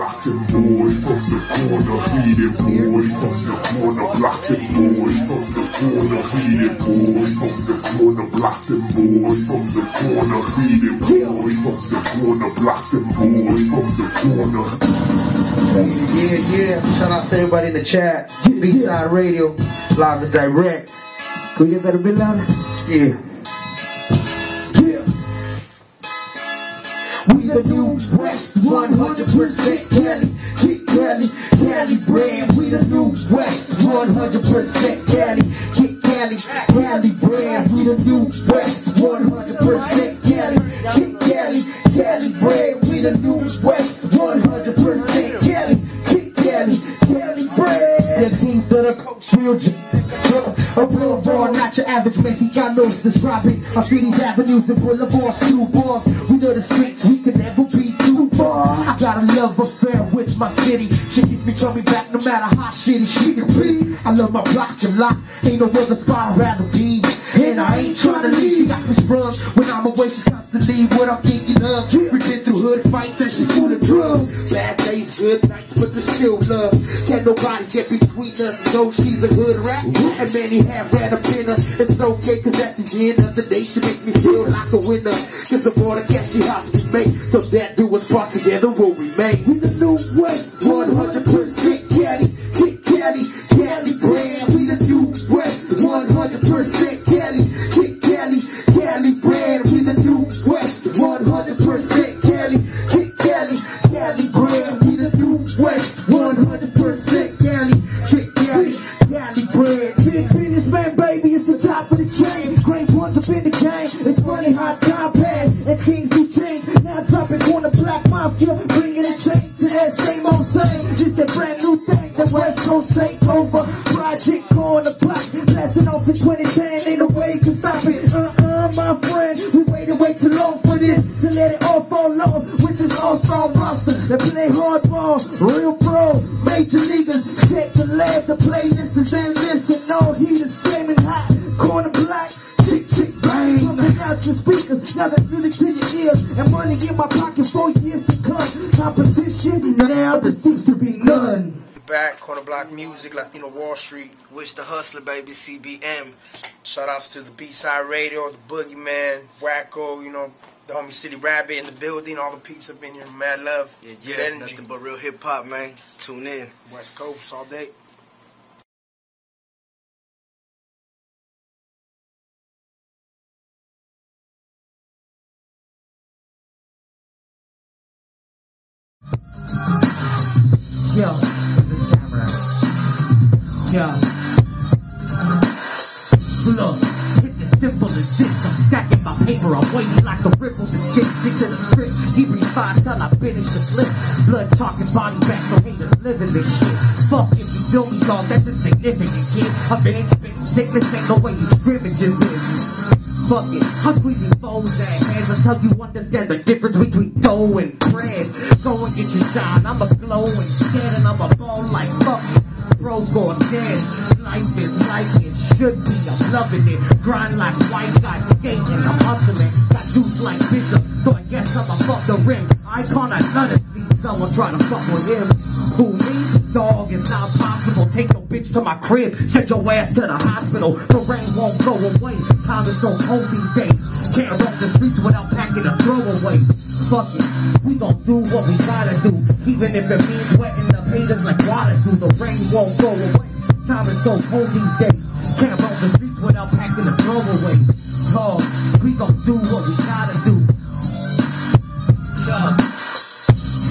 block them boys from the corner, beat them boys from the corner, block them boys from the corner, beat them boys from the corner, block them boys from the corner, beat them boys from the corner, block them boys from the corner. Yeah, yeah. Shout out to everybody in the chat. B-Side Radio, live and direct. Can we get that a bit louder? Yeah. Yeah. We the new West, 100% Cali, Kick Cali, Cali brand. We the new West, 100% Cali, Kick Cali, Cali brand. We the new West, 100% Cali, Kick Cali, Cali brand. We the new West, 100% Cali, Kick Cali, Cali brand. The kings of the coast, real A boulevard, not your average Mexicanos describing see these avenues and boulevards, two bars. We know the streets, we can never be too far. I got a love affair with my city. She keeps me coming back no matter how shitty she can be. I love my block a lot, ain't no other spot I'd rather be. She sprung. When I'm away, she's constantly what I'm thinking of. We've been through hood fights and she's full of drugs. Bad days, good nights, but there's still love. Can't nobody get between us. No, she's a hood rat, and many have up in her. It's okay, cause at the end of the day, she makes me feel like a winner. Cause the border cash she has to made. So that do us part together will remain. We the new way, 100% Cali, Kick Cali, Cali brand. We the new West, 100% Cali, Kick Cali, Cali brand. We the new West, 100% Cali, Kick Cali, Cali brand. We the new West, 100% Cali, Kick Cali, Cali brand. Big businessman, baby, it's the top of the chain. Great ones up in the game. It's funny how time pass and things do change. Now dropping on the black mafia, bringing a change to that same old same. Just a brand new thing, the West Coast take over. Project on the block, blasting off in 2010. Ain't no way can stop it. Uh-uh. My friend, we waited way too long for this to let it all fall off with this all-star roster that play hardball, real pro, major leaguers. Check the lab, the playlist is endless and all heat is flaming hot. Corner Block, chick chick bang, coming out your speakers. Now that's music to your ears and money in my pocket for years to come. Competition, now there seems to be none. Back, Corner Block Music, Latino Wall Street. Wish the hustler, baby, CBM. Shout outs to the B-Side Radio, the Boogeyman, Wackoe, you know, the homie City Rabbit in the building. All the peeps up in here, mad love, Yeah, yeah, nothing but real hip hop, man. Tune in. West Coast all day. Look, it's as simple as this. I'm stacking my paper, I'm waiting like the ripples and shit. Stick to the script, keep me fine till I finish the flip. Blood talking body back, so haters living this shit. Fuck if you feel me, dog, that's insignificant, kid. I've been spitting sickness, ain't no way you scrimmaging this. Fuck it, I'm squeezing foes at hands until you understand the difference between dough and bread. Go and get your shine, I'm a glow and shed, and I'm a ball like fuck. Broke or dead, life should be. I'm loving it. Grind like white guys skating, I'm hustling. Got juice like Bishop, so I guess I'ma fuck the rim. Eyekon, I love to see someone try to fuck with him. Who me? Dog, it's not possible. Take your bitch to my crib, send your ass to the hospital. The rain won't go away. Time is so cold these days. Can't walk the streets without packing a throwaway. Fuck it, we gon' do what we gotta do. Even if it means wetting the haters like water do. The rain won't go away. Time is so cold these days. We gon' do what we gotta do. Yeah.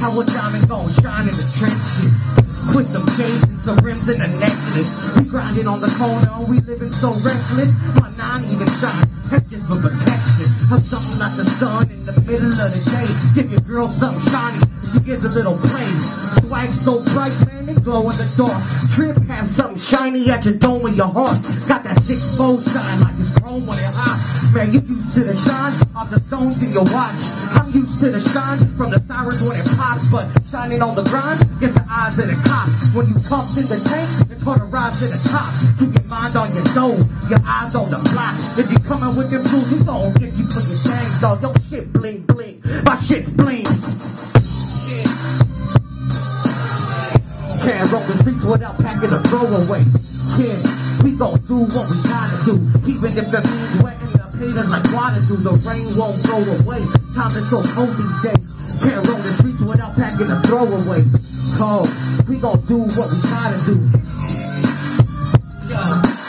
How a diamond gon' shine in the trenches? Some chains and some rims and a necklace. We grinding on the corner, we living so reckless. My nine even shine, that's just for protection. I'm something like the sun in the middle of the day. Give your girl something shiny, she gives a little play. Swag so bright, man, it glow in the dark. Trip have something shiny at your dome of your heart. Got that six fold shine like hot. Man, you used to the shine of the stones in your watch. I'm used to the shine from the sirens when it pops, but shining on the grind gets the eyes of the cops. When you puff in the tank, it's hard to rise to the top. Keep your mind on your soul, your eyes on the block. If you coming with them tools, we gon' get you for your things, dog. Your shit bling bling, my shit's bling. Yeah. Can't roll streets without packing a throwaway. Yeah, we gon' do what we gotta do. Even if it means wetting the haters like water do. The rain won't go away. Time is so cold these days. Can't roll the streets without packing a throwaway. Cold, we gon' do what we gotta do. Yeah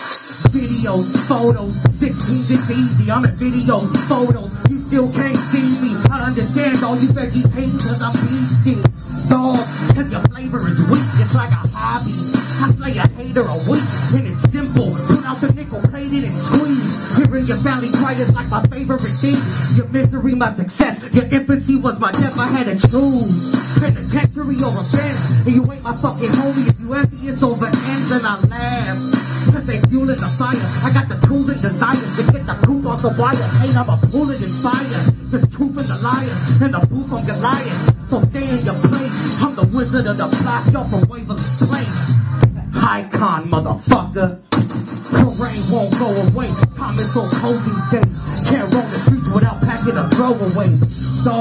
videos, photos. 16 is easy, I'm in videos, photos. You still can't see me. I understand all you veggies hate cause I'm beasting. Dog, cause your flavor is weak, it's like a hobby. I slay a hater a week, and it's simple. Put out the nickel, plate it and squeeze. Hearing your family cry is like my favorite thing. Your misery, my success. Your infancy was my death, I had to choose. Penitentiary or revenge. And you ain't my fucking homie if you envious over ends and I laugh. Cause they fueling the fire. I got the tools and desires to get the truth off the wire. Ain't I'm a bullet in fire. There's truth in the liar and the proof I'm Goliath. So stay in your place. Wizard of the block. Y'all from Waverly Place. Eyekon, motherfucker. The rain won't go away. Time is so cold these days. Can't roll the streets without packing a throwaway. So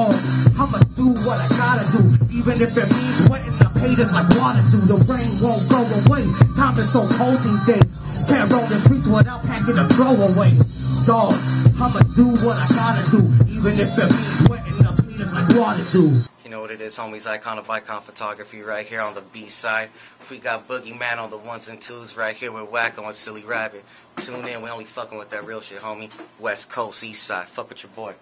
I'ma do what I gotta do, even if it means wetting the haters like water do. The rain won't go away. Time is so cold these days. Can't roll the streets without packing a throwaway. So I'ma do what I gotta do, even if it means wetting the haters like water do. You know what it is, homies. Eyekon of Eyekon Photography right here on the B side. We got Boogie Man on the ones and twos right here with Wackoe and Silly Rabbit. Tune in. We only fucking with that real shit, homie. West Coast, East Side. Fuck with your boy.